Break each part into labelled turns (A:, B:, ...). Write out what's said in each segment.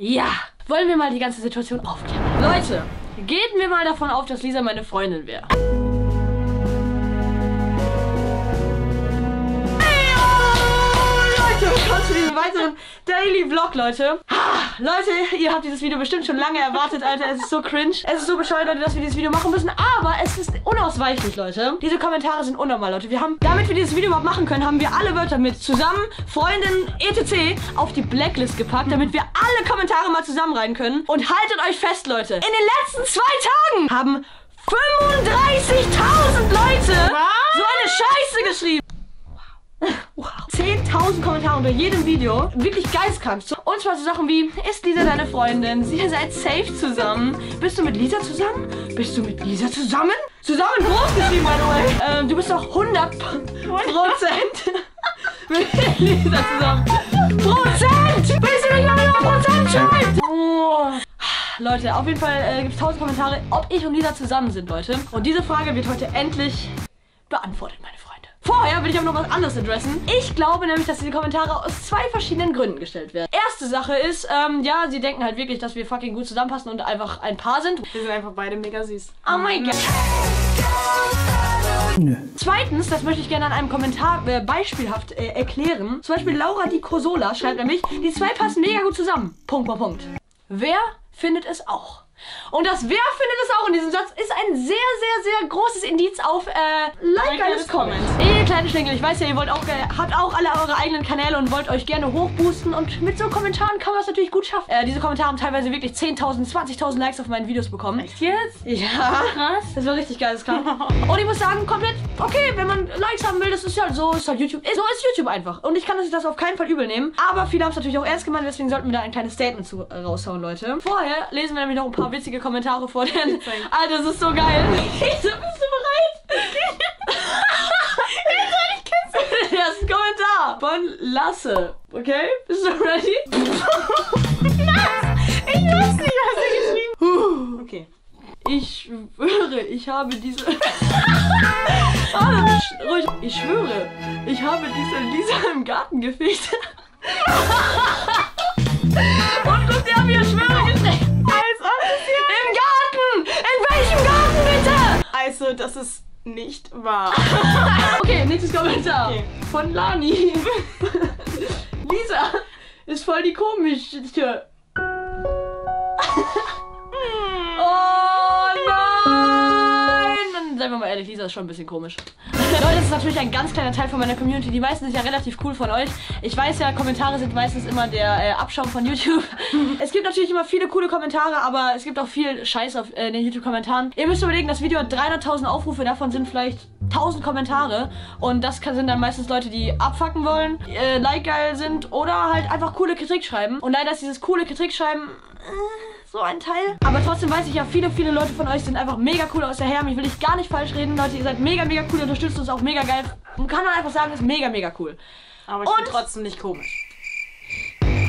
A: Ja, wollen wir mal die ganze Situation aufklären. Leute, gehen wir mal davon auf, dass Lisa meine Freundin wäre. Leute, willkommen diesem weiteren Daily Vlog, Leute. Ha, Leute, ihr habt dieses Video bestimmt schon lange erwartet, Alter. Es ist so cringe. Es ist so bescheuert, Leute, dass wir dieses Video machen müssen. Aber es ist unausweichlich, Leute. Diese Kommentare sind unnormal, Leute. Wir haben, damit wir dieses Video überhaupt machen können, haben wir alle Wörter mit zusammen, Freundin, etc. auf die Blacklist gepackt, damit wir alle Kommentare mal zusammenreihen können. Und haltet euch fest, Leute. In den letzten zwei Tagen haben 35.000 Leute so eine Scheiße geschrieben. Wow. 10.000 Kommentare unter jedem Video. Wirklich geistkrank. Und zwar so Sachen wie, ist Lisa deine Freundin? Sie seid safe zusammen. Bist du mit Lisa zusammen? Bist du mit Lisa zusammen? Zusammen groß geschrieben, by the way. Ähm, du bist doch 100 Prozent mit Lisa zusammen. Prozent! Bist du nicht mal 100 Prozent schuld? Leute, auf jeden Fall äh, gibt es 1000 Kommentare, ob ich und Lisa zusammen sind, Leute. Und diese Frage wird heute endlich beantwortet, meine Freunde. Vorher will ich aber noch was anderes adressen. Ich glaube nämlich, dass diese Kommentare aus zwei verschiedenen Gründen gestellt werden. Erste Sache ist, ähm, ja, sie denken halt wirklich, dass wir fucking gut zusammenpassen und einfach ein Paar sind.
B: Wir sind einfach beide mega süß.
A: Oh mein Gott. Nö. Zweitens, das möchte ich gerne an einem Kommentar äh, beispielhaft äh, erklären. Zum Beispiel Laura Di Cosola schreibt nämlich, die zwei passen mega gut zusammen. Punkt, Punkt, Punkt. Wer findet es auch? Und das Wer findet es auch in diesem Satz ist ein sehr, sehr, sehr großes Indiz auf äh, Like eines Comments. Ihr kleine Schlingel, ich weiß ja, ihr wollt auch, äh, habt auch alle eure eigenen Kanäle und wollt euch gerne hochboosten und mit so Kommentaren kann man das natürlich gut schaffen. Äh, diese Kommentare haben teilweise wirklich 10.000, 20.000 Likes auf meinen Videos bekommen.
B: Echt jetzt?
A: Ja. Krass. Das war richtig geil, ist klar. und ich muss sagen, komplett okay, wenn man Likes haben will, das ist ja so, ist halt YouTube. So ist YouTube einfach. Und ich kann das auf keinen Fall übel nehmen. Aber viele haben es natürlich auch ernst gemeint, deswegen sollten wir da ein kleines Statement zu äh, raushauen, Leute. Vorher lesen wir nämlich noch ein paar witzige Kommentare vor, denn. Alter, das ist so geil. bist du bereit? ich kenn's. Das ist ein Kommentar von Lasse. Okay? Bist du ready?
B: Ich weiß nicht, was er geschrieben.
A: Okay. Ich schwöre, ich habe diese. Warte, ruhig. Ich schwöre, ich habe diese Lisa im Garten gefickt.
B: Also, das ist nicht wahr.
A: Okay, nächstes Kommentar.
B: Okay.
A: Von Lani. Lisa ist voll die komische. seien wir mal ehrlich, Lisa ist schon ein bisschen komisch. Leute, das ist natürlich ein ganz kleiner Teil von meiner Community. Die meisten sind ja relativ cool von euch. Ich weiß ja, Kommentare sind meistens immer der äh, Abschaum von YouTube. es gibt natürlich immer viele coole Kommentare, aber es gibt auch viel Scheiß auf äh, den YouTube-Kommentaren. Ihr müsst überlegen, das Video hat 300.000 Aufrufe, davon sind vielleicht 1000 Kommentare. Und das sind dann meistens Leute, die abfacken wollen, äh, like geil sind oder halt einfach coole Kritik schreiben. Und leider ist dieses coole Kritik schreiben... Äh, so ein Teil. Aber trotzdem weiß ich ja, viele, viele Leute von euch sind einfach mega cool aus der Herm. Ich will ich gar nicht falsch reden, Leute. Ihr seid mega, mega cool, unterstützt uns auch mega geil. Man kann man einfach sagen, ist mega, mega cool.
B: Aber ich
A: Und-
B: bin trotzdem nicht komisch.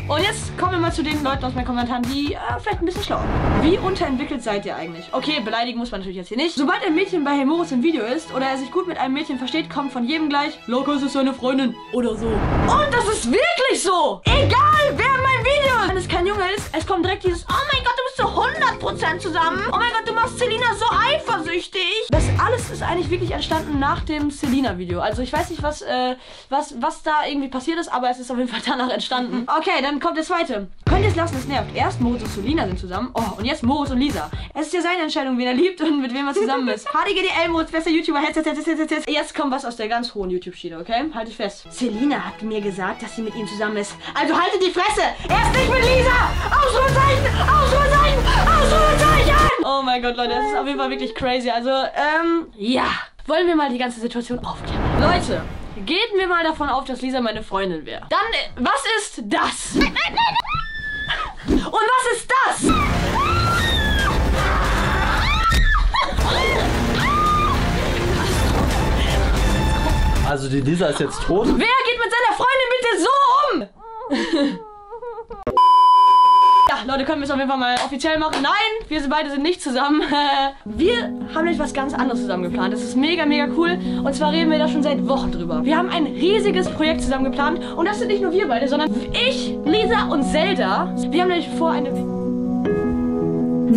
A: Und jetzt kommen wir mal zu den Leuten aus meinen Kommentaren, die äh, vielleicht ein bisschen schlauer sind. Wie unterentwickelt seid ihr eigentlich? Okay, beleidigen muss man natürlich jetzt hier nicht. Sobald ein Mädchen bei Hemoris im Video ist oder er sich gut mit einem Mädchen versteht, kommt von jedem gleich, Lokus ist seine Freundin oder so. Und das ist wirklich so! Egal, wer mein Video ist! Wenn es kein Junge ist, es kommt direkt dieses, 100% zusammen. Oh mein Gott, du machst Selina so eifersüchtig. Das alles ist eigentlich wirklich entstanden nach dem Selina-Video. Also ich weiß nicht, was, äh, was, was da irgendwie passiert ist, aber es ist auf jeden Fall danach entstanden. Okay, dann kommt der zweite. Könnt ihr es lassen, es nervt. Erst Moritz und Selina sind zusammen. Oh, und jetzt Moritz und Lisa. Es ist ja seine Entscheidung, wen er liebt und mit wem er zusammen ist. HDGDL, Moritz, bester YouTuber. Hetz, hetz, hetz, hetz. Jetzt kommt was aus der ganz hohen YouTube-Schiene, okay? Halt dich fest. Selina hat mir gesagt, dass sie mit ihm zusammen ist. Also haltet die Fresse. Er ist nicht mit Lisa. Ausrufezeichen, Ausrufezeichen, Ausrufezeichen. Oh mein Gott, Leute, das ist auf jeden Fall wirklich crazy. Also, ähm, ja. Wollen wir mal die ganze Situation aufklären? Leute, gehen wir mal davon auf, dass Lisa meine Freundin wäre. Dann, äh, was ist das? Und was ist das?
C: Also die Lisa ist jetzt tot.
A: Wer geht mit seiner Freundin bitte so um? Leute, können wir es auf jeden Fall mal offiziell machen. Nein, wir beide sind nicht zusammen. Wir haben nämlich was ganz anderes zusammen geplant. Das ist mega, mega cool. Und zwar reden wir da schon seit Wochen drüber. Wir haben ein riesiges Projekt zusammen geplant. Und das sind nicht nur wir beide, sondern ich, Lisa und Zelda. Wir haben nämlich vor, eine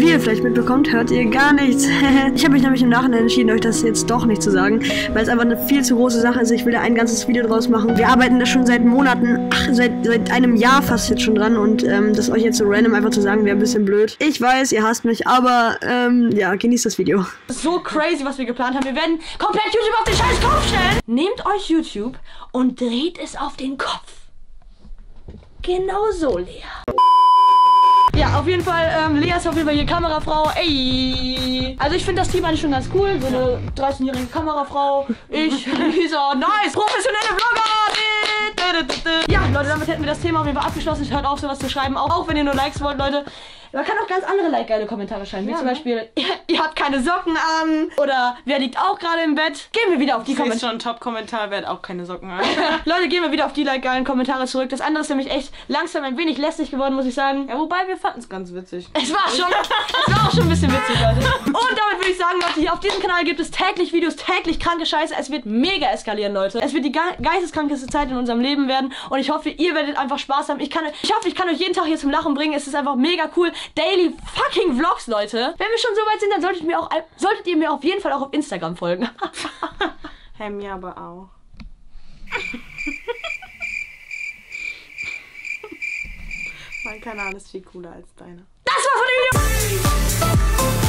A: wie ihr vielleicht mitbekommt, hört ihr gar nichts. ich habe mich nämlich im Nachhinein entschieden, euch das jetzt doch nicht zu sagen, weil es einfach eine viel zu große Sache ist. Ich will da ein ganzes Video draus machen. Wir arbeiten da schon seit Monaten, ach, seit, seit einem Jahr fast jetzt schon dran und ähm, das euch jetzt so random einfach zu sagen, wäre ein bisschen blöd. Ich weiß, ihr hasst mich, aber ähm, ja, genießt das Video. So crazy, was wir geplant haben. Wir werden komplett YouTube auf den scheiß Kopf stellen. Nehmt euch YouTube und dreht es auf den Kopf. Genau so, Lea. Auf jeden Fall, ähm, Lea ist auf jeden Fall hier Kamerafrau. Ey. Also ich finde das Team eigentlich schon ganz cool. So eine 13-jährige Kamerafrau. Ich, Lisa, nice. Professionelle Vlogger. Ja, Leute, damit hätten wir das Thema auf jeden Fall abgeschlossen. Hört auf, sowas zu schreiben. Auch, auch wenn ihr nur Likes wollt, Leute. Man kann auch ganz andere like geile Kommentare schreiben. Wie
B: Ja,
A: zum
B: ne?
A: Beispiel, ihr, ihr habt keine Socken an. Oder wer liegt auch gerade im Bett. Gehen wir wieder auf die Kommentare.
B: schon ein Top-Kommentar, wer hat auch keine Socken an.
A: Leute, gehen wir wieder auf die like geilen Kommentare zurück. Das andere ist nämlich echt langsam ein wenig lästig geworden, muss ich sagen.
B: ja, wobei wir fanden es ganz witzig.
A: Es war schon, es war auch schon ein bisschen witzig, Leute. Und damit würde ich sagen, Leute, hier auf diesem Kanal gibt es täglich Videos, täglich kranke Scheiße. Es wird mega eskalieren, Leute. Es wird die ge geisteskrankeste Zeit in unserem Leben werden. Und ich hoffe, ihr werdet einfach Spaß haben. Ich, kann, ich hoffe, ich kann euch jeden Tag hier zum Lachen bringen. Es ist einfach mega cool. Daily fucking Vlogs, Leute. Wenn wir schon so weit sind, dann solltet, mir auch, solltet ihr mir auf jeden Fall auch auf Instagram folgen.
B: Hey, mir aber auch. mein Kanal ist viel cooler als deiner.
A: Das war von dem Video.